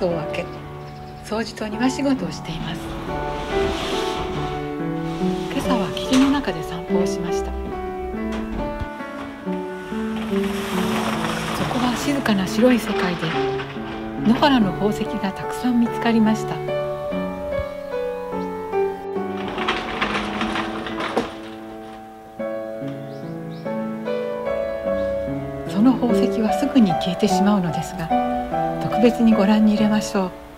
窓を開け掃除と庭仕事をしています。今朝は霧の中で散歩をしました。そこは静かな白い世界で野原の宝石がたくさん見つかりました。その宝石はすぐに消えてしまうのですが別にご覧に入れましょう。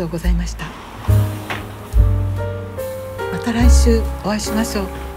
とうございました。また来週お会いしましょう。